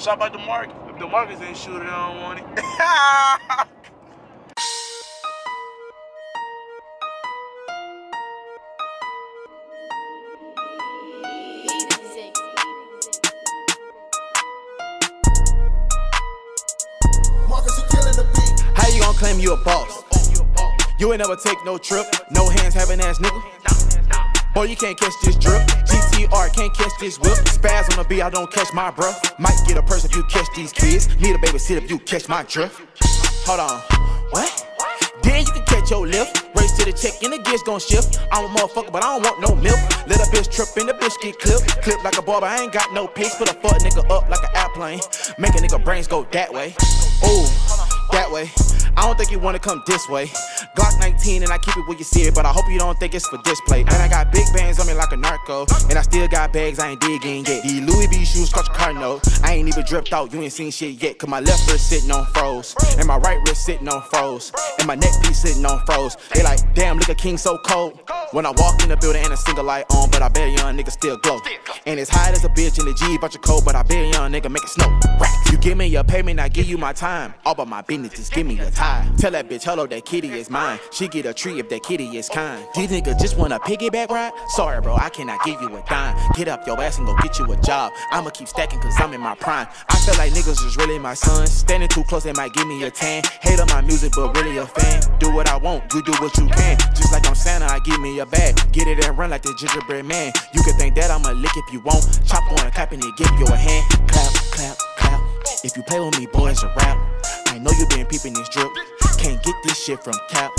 Shot by DeMarcus. If DeMarcus ain't shooting, I don't want it. How you gonna claim you a boss? You ain't never take no trip, no hands having ass nigga. Boy, you can't catch this drip. GTR can't catch this whip. Spaz on the beat, I don't catch my breath. Might get a purse if you catch these kids. Need a babysitter if you catch my drift. Hold on, what? Then you can catch your lift. Race to the check and the gears gon' shift. I'm a motherfucker, but I don't want no milk. Let a bitch trip and the bitch get clipped. Clip like a barber, I ain't got no pics. Put a fuck nigga up like an airplane. Make a nigga brains go that way. Ooh, that way. I don't think you wanna come this way. Glock 19 and I keep it where you see it, but I hope you don't think it's for display. And I got big bands on me like a narco, and I still got bags I ain't digging yet. These Louis V shoes a car note. I ain't even dripped out, you ain't seen shit yet. Cause my left wrist sitting on froze, and my right wrist sitting on froze, and my neck piece sitting on froze. They like, damn, look a king so cold. When I walk in the building and a single light on, but I bet a young nigga still glow. And it's hot as a bitch in the G, bunch of cold, but I bet a young nigga make it snow. You give me your payment, I give you my time. All but my business, just give me a tie. Tell that bitch, hello, that kitty is mine. She get a treat if that kitty is kind. These niggas just wanna piggyback ride? Sorry, bro, I cannot give you a dime. Get up your ass and go get you a job. I'ma keep stacking cause I'm in my prime. I feel like niggas is really my sons. Standing too close, they might give me a tan. Hate on my music, but really a fan. Do what I want, you do what you can. Just like I'm Santa, I give me a bag. Get it and run like the gingerbread man. You can think that I'ma lick if you want. Chop on a clap and then give you a hand. Clap, clap, clap. If you play with me, boy, it's a rap. I know you been peeping this drip. Can't get this shit from cap.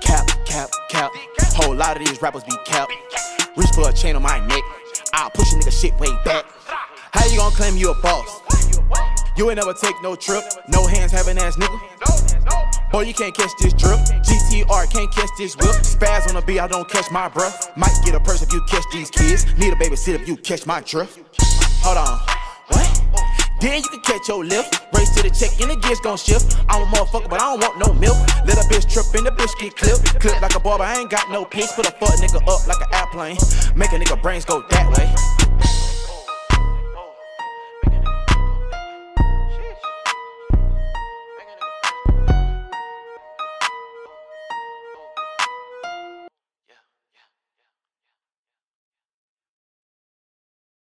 Cap, cap, cap. Whole lot of these rappers be cap. Reach for a chain on my neck. I'll push a nigga shit way back. How you gonna claim you a boss? You ain't never take no trip. No hands having ass nigga. Boy, you can't catch this drip. GTR can't catch this whip. Spaz on the beat, I don't catch my breath. Might get a purse if you catch these kids. Need a babysitter if you catch my drift. Hold on. What? Then you can catch your lift. Race to the check and the gears gon' shift. I'm a motherfucker, but I don't want no milk. A bitch trip and the bitch get clipped. Clip like a barber, I ain't got no pics. Put a fuck nigga up like an airplane. Make a nigga brains go that way.